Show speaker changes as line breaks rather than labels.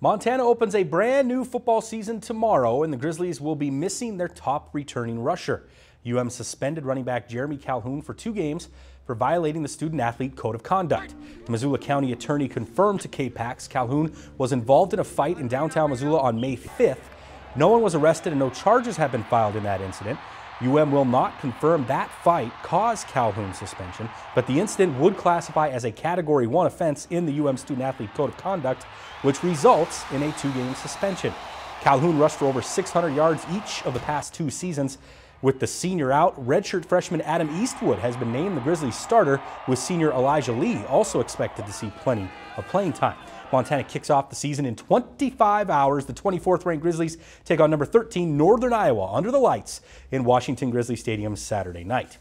Montana opens a brand new football season tomorrow, and the Grizzlies will be missing their top returning rusher. UM suspended running back Jeremy Calhoun for two games for violating the student athlete code of conduct. The Missoula County attorney confirmed to KPAX Calhoun was involved in a fight in downtown Missoula on May 5th. No one was arrested and no charges have been filed in that incident. UM will not confirm that fight caused Calhoun's suspension, but the incident would classify as a Category 1 offense in the UM Student Athlete Code of Conduct, which results in a two game suspension. Calhoun rushed for over 600 yards each of the past two seasons. With the senior out, redshirt freshman Adam Eastwood has been named the Grizzlies starter, with senior Elijah Lee also expected to see plenty of playing time. Montana kicks off the season in 25 hours. The 24th ranked Grizzlies take on number 13 Northern Iowa under the lights in Washington Grizzly Stadium Saturday night.